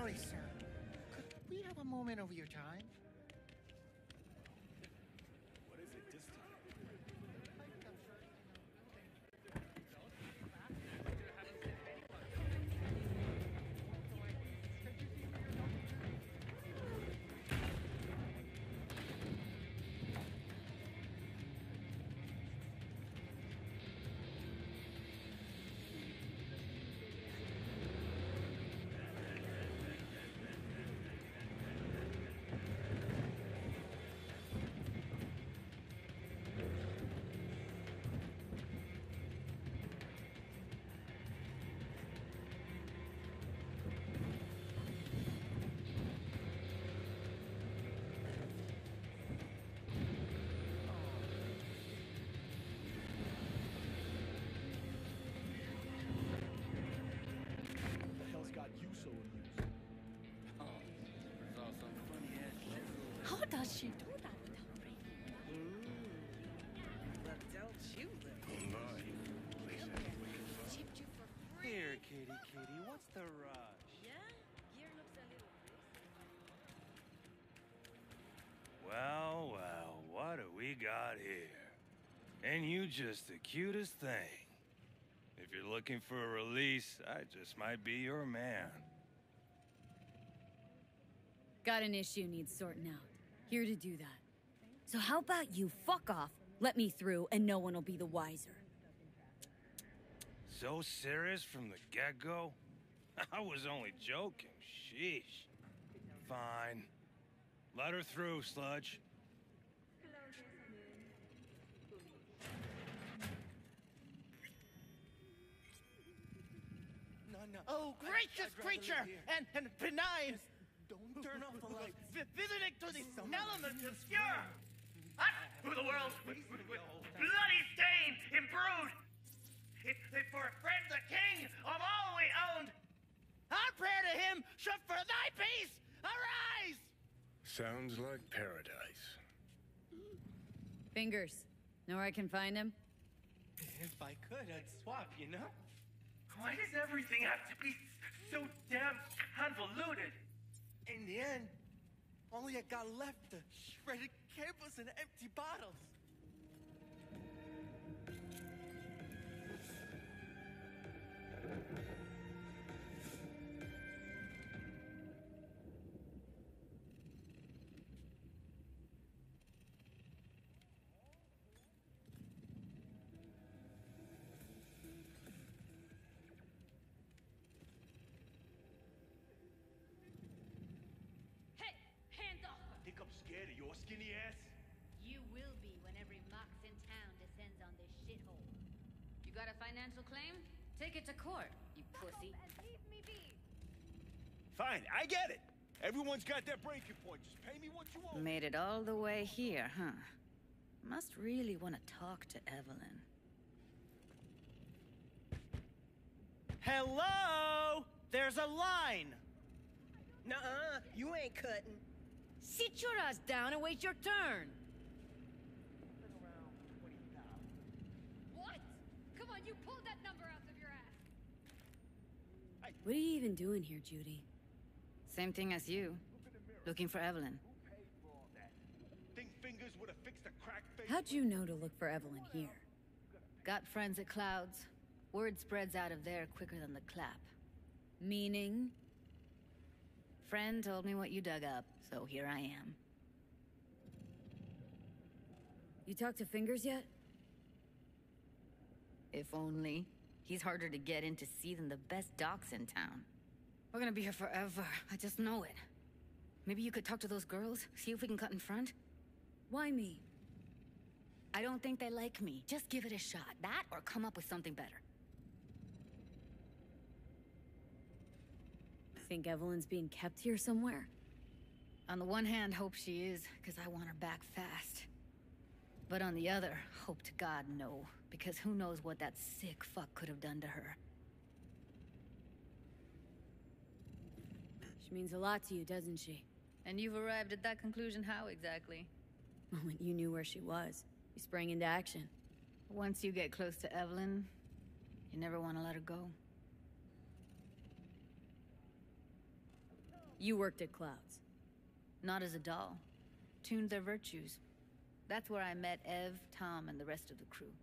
Sorry, sir. Could we have a moment of your time? How does mm. oh, she do that without breaking? But don't you look Chipped you for free. Here, kitty, kitty, what's the rush? Yeah? Gear looks a little Well, well, what do we got here? And you just the cutest thing. If you're looking for a release, I just might be your man. Got an issue needs sorting out. Here to do that. So how about you fuck off, let me through, and no one will be the wiser. So serious from the get-go? I was only joking, sheesh. Fine. Let her through, Sludge. No, no. Oh, gracious I'd creature and, and benign! Don't turn off the light. Vi- visiting to the Someone- elements obscure! Up ah! through the world with, with, with bloody stain imbrued! If, if for a friend the king of all we owned, our prayer to him should for thy peace arise! Sounds like paradise. Fingers. Know where I can find him? If I could, I'd swap, you know? Why does everything have to be so damn convoluted? In the end, only I got left the shredded cables and empty bottles. Scared of your skinny ass? You will be when every Mox in town descends on this shithole. You got a financial claim? Take it to court, you pussy. Fine, I get it. Everyone's got their breaking point. Just pay me what you want. Made it all the way here, huh? Must really want to talk to Evelyn. Hello! There's a line! Nuh-uh, you ain't cutting. Sit your ass down and wait your turn. What? Come on, you pulled that number out of your ass. What are you even doing here, Judy? Same thing as you. Looking for Evelyn. Paid for all that. Think fingers would have fixed a crack face? How'd you know to look for Evelyn here? Got friends at Clouds. Word spreads out of there quicker than the clap. Meaning? Friend told me what you dug up, so here I am. You talked to Fingers yet? If only. He's harder to get in to see than the best docs in town. We're gonna be here forever. I just know it. Maybe you could talk to those girls, see if we can cut in front? Why me? I don't think they like me. Just give it a shot. That or come up with something better. Think Evelyn's being kept here somewhere? On the one hand, hope she is, because I want her back fast. But on the other, hope to God no, because who knows what that sick fuck could have done to her. She means a lot to you, doesn't she? And you've arrived at that conclusion how exactly? Moment you knew where she was, you sprang into action. Once you get close to Evelyn, you never want to let her go. You worked at Clouds. Not as a doll. Tuned their virtues. That's where I met Ev, Tom, and the rest of the crew.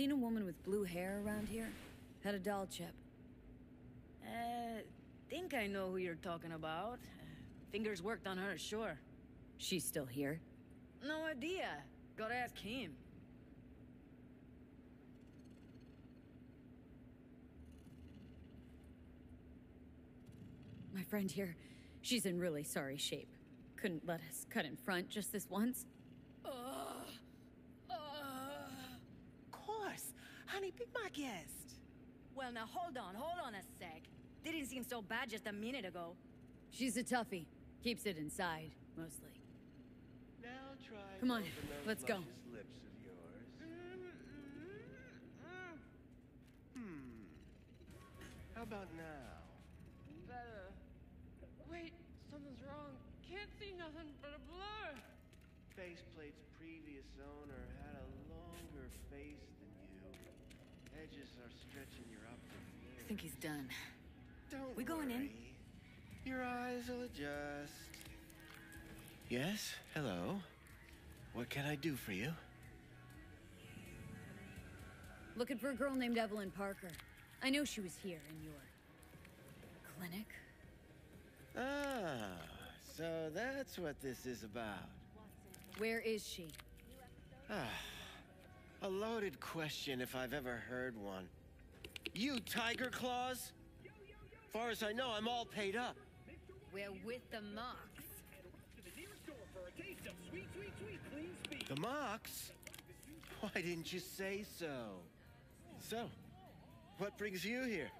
Seen a woman with blue hair around here? Had a doll chip. Uh, think I know who you're talking about. Fingers worked on her, sure. She's still here. No idea. Gotta ask him. My friend here, she's in really sorry shape. Couldn't let us cut in front just this once. Ugh. Ugh. Of course. Honey, be my guest. Well, now hold on, hold on a sec. Didn't seem so bad just a minute ago. She's a toughie. Keeps it inside, mostly. Now try Come on, to open those let's go. lips of yours. Hmm. How about now? Better. Wait, something's wrong. Can't see nothing but a blur. Faceplate's previous owner Edges are stretching I think he's done. Don't We going in? Your eyes will adjust. Yes, hello. What can I do for you? Looking for a girl named Evelyn Parker. I know she was here in your clinic. Ah, so that's what this is about. Where is she? Ah, a loaded question if I've ever heard one. You Tiger Claws? Far as I know, I'm all paid up. We're with the Mox. The Mox? Why didn't you say so? So, what brings you here?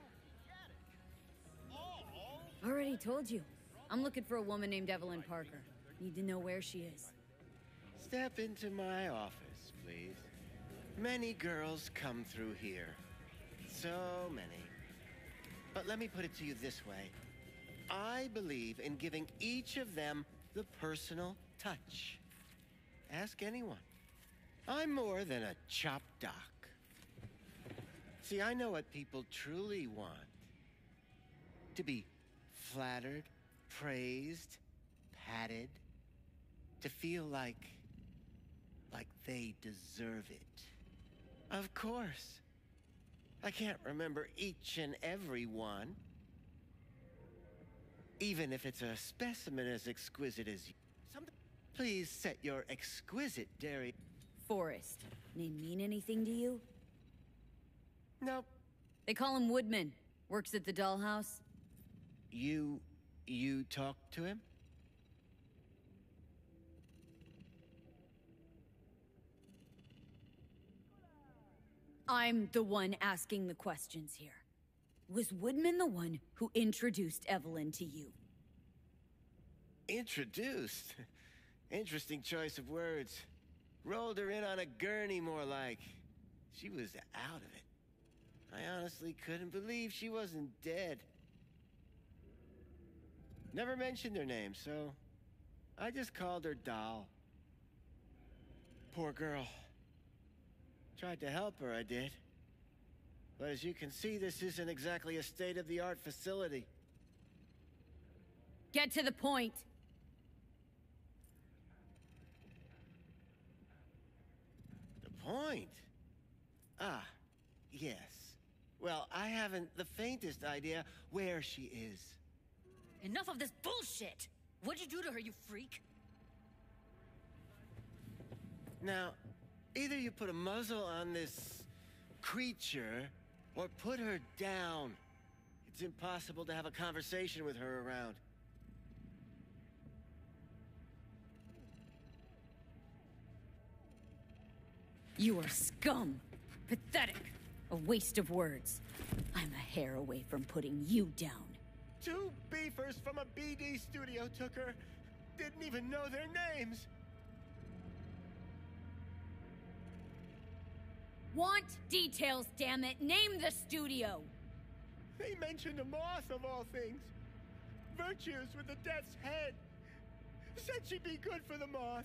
Already told you. I'm looking for a woman named Evelyn Parker. Need to know where she is. Step into my office, please. Many girls come through here. So many. But let me put it to you this way. I believe in giving each of them the personal touch. Ask anyone. I'm more than a chop doc. See, I know what people truly want. To be flattered, praised, patted. To feel like... like they deserve it. Of course. I can't remember each and every one. Even if it's a specimen as exquisite as you. Some... Please set your exquisite dairy. Forrest. Name mean anything to you? Nope. They call him Woodman. Works at the dollhouse. You. you talked to him? I'm the one asking the questions here. Was Woodman the one who introduced Evelyn to you? Introduced? Interesting choice of words. Rolled her in on a gurney, more like. She was out of it. I honestly couldn't believe she wasn't dead. Never mentioned her name, so I just called her Doll. Poor girl. Tried to help her, I did. But as you can see, this isn't exactly a state-of-the-art facility. Get to the point. The point? Ah, yes. Well, I haven't the faintest idea where she is. Enough of this bullshit! What'd you do to her, you freak? Now, either you put a muzzle on this creature, or put her down. It's impossible to have a conversation with her around. You are scum. Pathetic. A waste of words. I'm a hair away from putting you down. Two beefers from a BD studio took her. Didn't even know their names. Want details, damn it! Name the studio! They mentioned a moth of all things. Virtues with the death's head. Said she'd be good for the moth.